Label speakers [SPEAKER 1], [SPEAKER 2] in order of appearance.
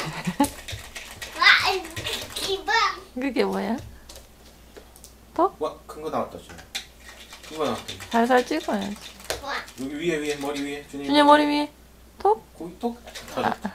[SPEAKER 1] 아, 와, 기분.
[SPEAKER 2] 그게 뭐야? 더?
[SPEAKER 3] 와, 큰 거 나왔다, 지금. 큰거 나왔다.
[SPEAKER 2] 살살 찍어야지.
[SPEAKER 1] 와,
[SPEAKER 3] 여기 위에, 위에, 머리 위에. 준이
[SPEAKER 2] 준이 머리 위에 톡?
[SPEAKER 3] 거기 톡. 아. 아.